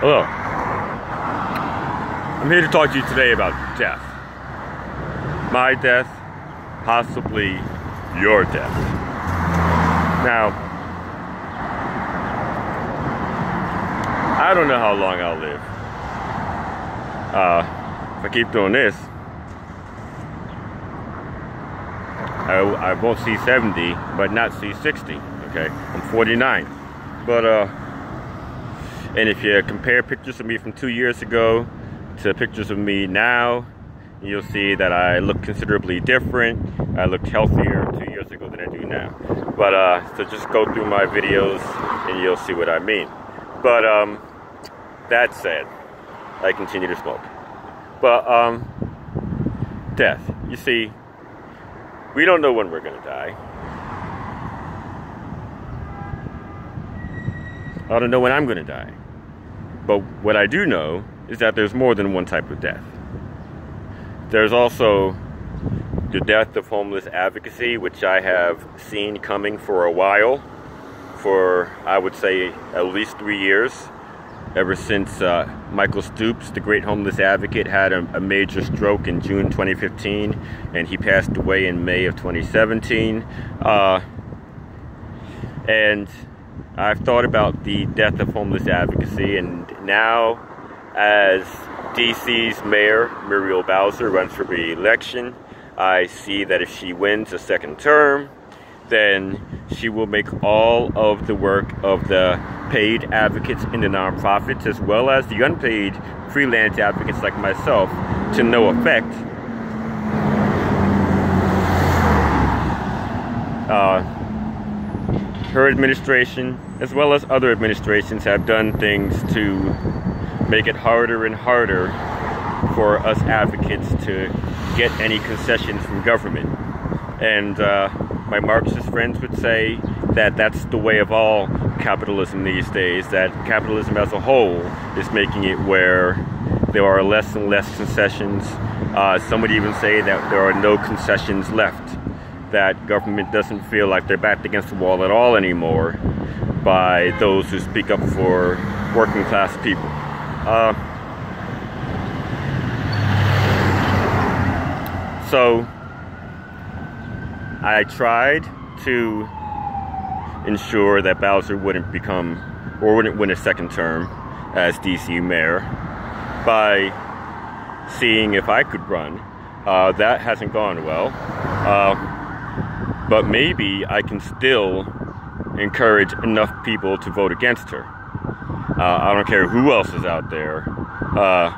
Hello. I'm here to talk to you today about death. My death, possibly your death. Now, I don't know how long I'll live. Uh, if I keep doing this, I, I won't see 70, but not see 60. Okay, I'm 49. But uh, and if you compare pictures of me from two years ago to pictures of me now, you'll see that I look considerably different. I looked healthier two years ago than I do now. But uh, so just go through my videos and you'll see what I mean. But um, that said, I continue to smoke. But um, death. You see, we don't know when we're gonna die. I don't know when I'm going to die. But what I do know is that there's more than one type of death. There's also the death of homeless advocacy, which I have seen coming for a while, for I would say at least three years, ever since uh, Michael Stoops, the great homeless advocate, had a, a, major stroke in June 2015 and he passed away in May of 2017. Uh, and I've thought about the death of homeless advocacy, and now, as DC's mayor, Muriel Bowser, runs for re-election, I see that if she wins a second term, then she will make all of the work of the paid advocates in the nonprofits, as well as the unpaid freelance advocates like myself, to no effect. Uh, her administration, as well as other administrations, have done things to make it harder and harder for us advocates to get any concessions from government. And uh, my Marxist friends would say that that's the way of all capitalism these days, that capitalism as a whole is making it where there are less and less concessions. Uh, some would even say that there are no concessions left that government doesn't feel like they're backed against the wall at all anymore by those who speak up for working class people. Uh, so I tried to ensure that Bowser wouldn't become or wouldn't win a second term as DC mayor by seeing if I could run. Uh, that hasn't gone well. Uh, but maybe I can still encourage enough people to vote against her. Uh, I don't care who else is out there. Uh,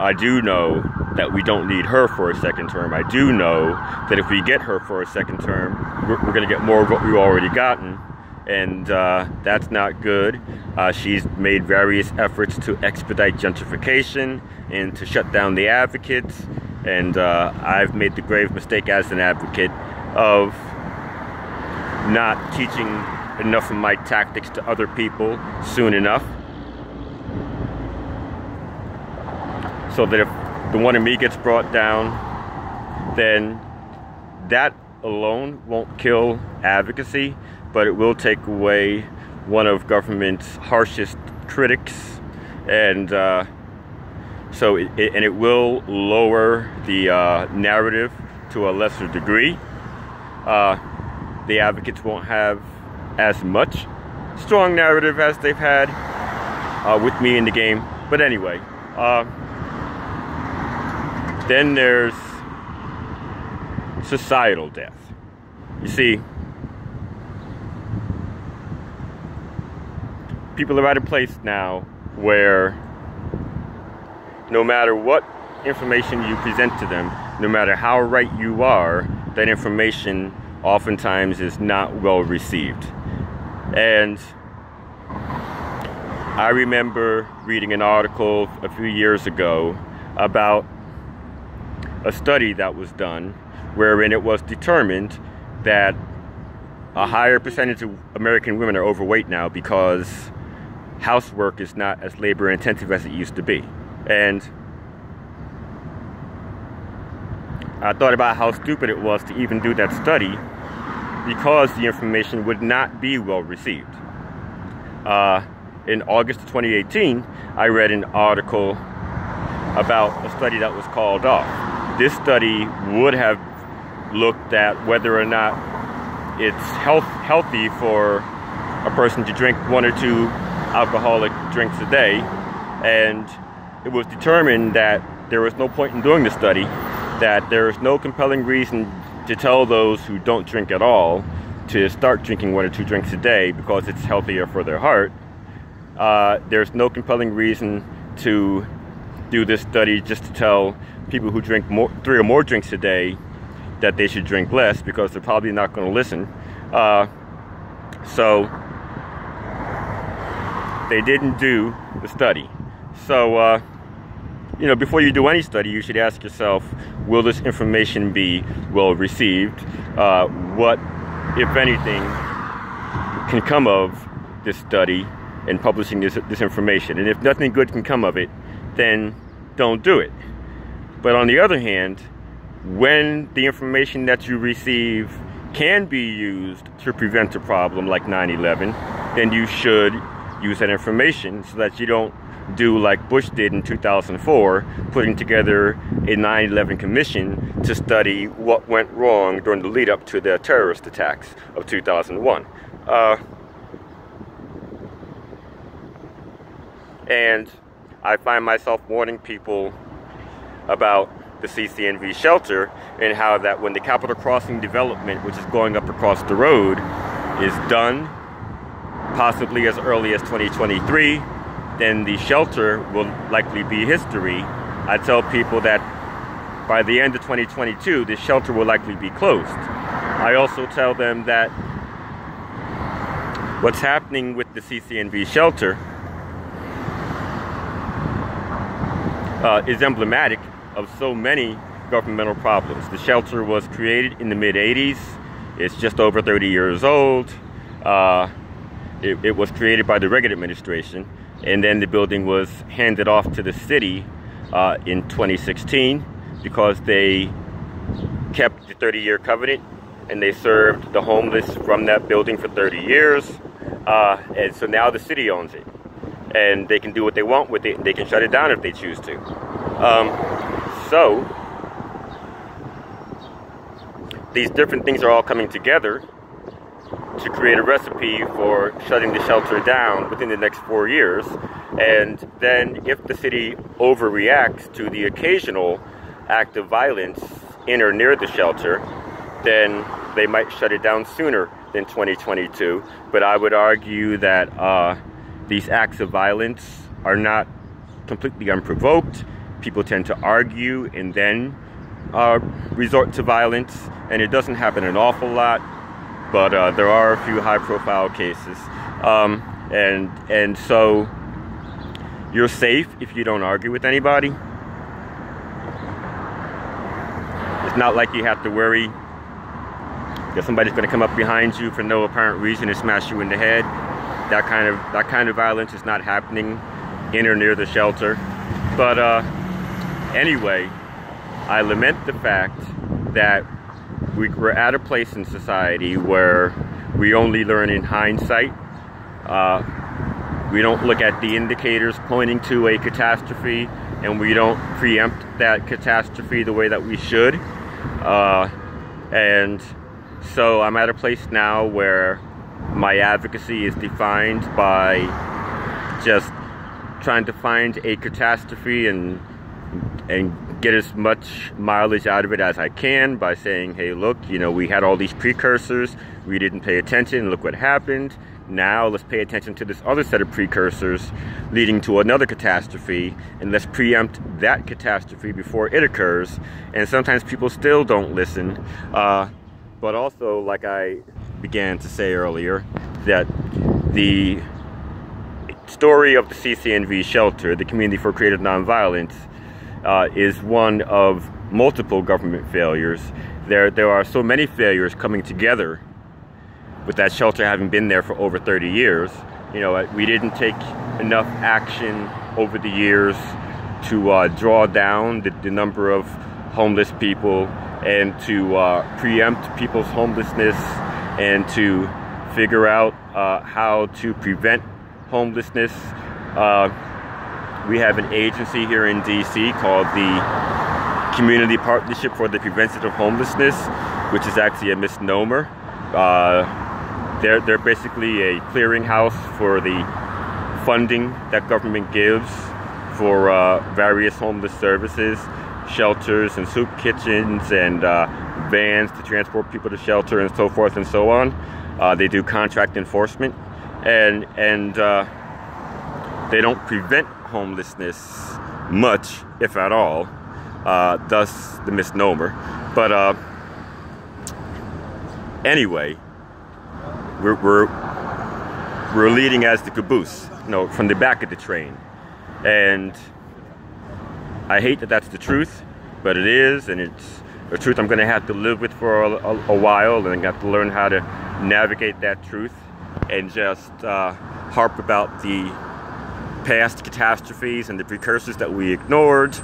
I do know that we don't need her for a second term. I do know that if we get her for a second term, we're, we're going to get more of what we've already gotten. And uh, that's not good. Uh, she's made various efforts to expedite gentrification and to shut down the advocates. And uh, I've made the grave mistake as an advocate of not teaching enough of my tactics to other people soon enough. So that if the one in me gets brought down, then that alone won't kill advocacy, but it will take away one of government's harshest critics, and uh, so it, it, and it will lower the uh, narrative to a lesser degree uh, the advocates won't have as much strong narrative as they've had uh, with me in the game. But anyway, uh, then there's societal death. You see, people are at a place now where no matter what information you present to them, no matter how right you are, that information oftentimes is not well received. And I remember reading an article a few years ago about a study that was done wherein it was determined that a higher percentage of American women are overweight now because housework is not as labor intensive as it used to be. And I thought about how stupid it was to even do that study because the information would not be well received. Uh, in August of 2018, I read an article about a study that was called off. This study would have looked at whether or not it's health, healthy for a person to drink one or two alcoholic drinks a day, and it was determined that there was no point in doing the study, that there is no compelling reason to tell those who don't drink at all to start drinking one or two drinks a day because it's healthier for their heart. Uh, there's no compelling reason to do this study just to tell people who drink more, three or more drinks a day that they should drink less because they're probably not going to listen. Uh, so they didn't do the study. So, uh, you know, before you do any study, you should ask yourself, will this information be well received? Uh, what, if anything, can come of this study and publishing this, this information? And if nothing good can come of it, then don't do it. But on the other hand, when the information that you receive can be used to prevent a problem like 9-11, then you should use that information so that you don't do like Bush did in 2004, putting together a 9-11 commission to study what went wrong during the lead up to the terrorist attacks of 2001. Uh, and I find myself warning people about the CCNV shelter and how that when the Capitol Crossing development, which is going up across the road, is done, possibly as early as 2023, then the shelter will likely be history. I tell people that by the end of 2022, the shelter will likely be closed. I also tell them that what's happening with the CCNV shelter uh, is emblematic of so many governmental problems. The shelter was created in the mid 80s. It's just over 30 years old. Uh, it, it, was created by the Reagan administration, and then the building was handed off to the city uh, in 2016 because they kept the 30 year covenant and they served the homeless from that building for 30 years. Uh, and so now the city owns it and they can do what they want with it. They can shut it down if they choose to. Um, so these different things are all coming together to create a recipe for shutting the shelter down within the next four years. And then, if the city overreacts to the occasional act of violence in or near the shelter, then they might shut it down sooner than 2022. But I would argue that uh, these acts of violence are not completely unprovoked. People tend to argue and then uh, resort to violence, and it doesn't happen an awful lot, but uh, there are a few high-profile cases. Um, and and so you're safe if you don't argue with anybody. It's not like you have to worry that somebody's going to come up behind you for no apparent reason and smash you in the head that kind of that kind of violence is not happening in or near the shelter. But uh, anyway, I lament the fact that we, are at a place in society where we only learn in hindsight. Uh, we don't look at the indicators pointing to a catastrophe and we don't preempt that catastrophe the way that we should. Uh, and so I'm at a place now where my advocacy is defined by just trying to find a catastrophe and and get as much mileage out of it as I can by saying, hey, look, you know, we had all these precursors, we didn't pay attention, look what happened. Now let's pay attention to this other set of precursors leading to another catastrophe, and let's preempt that catastrophe before it occurs. And sometimes people still don't listen. Uh, but also, like I began to say earlier, that the story of the CCNV shelter, the Community for Creative Nonviolence, uh, is one of multiple government failures. There, there are so many failures coming together with that shelter having been there for over 30 years. You know, we didn't take enough action over the years to uh, draw down the, the, number of homeless people and to uh, preempt people's homelessness and to figure out uh, how to prevent homelessness. We have an agency here in DC called the Community Partnership for the Prevention of Homelessness, which is actually a misnomer. Uh, they're, they're basically a clearinghouse for the funding that government gives for uh, various homeless services, shelters and soup kitchens and uh, vans to transport people to shelter and so forth and so on. Uh, they do contract enforcement and and uh, they don't prevent homelessness much, if at all. Uh, thus the misnomer. But uh, anyway, we're, we're we're leading as the caboose, you know, from the back of the train, and I hate that that's the truth, but it is, and it's a truth I'm going to have to live with for a, a, a while, and I got to learn how to navigate that truth, and just uh, harp about the past catastrophes and the precursors that we ignored,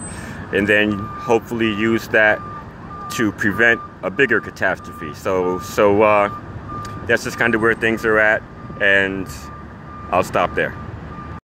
and then hopefully use that to prevent a bigger catastrophe. So, so uh, that's just kind of where things are at, and I'll stop there.